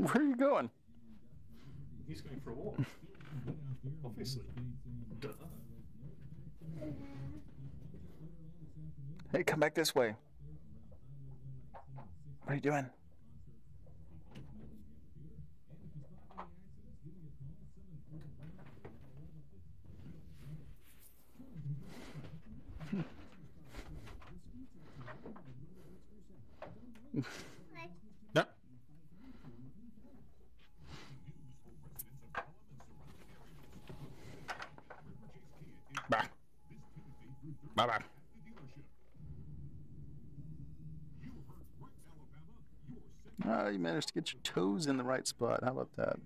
Where are you going? He's going for a walk. Obviously. Duh. Hey, come back this way. What are you doing? Bye bye. Ah, uh, you managed to get your toes in the right spot. How about that?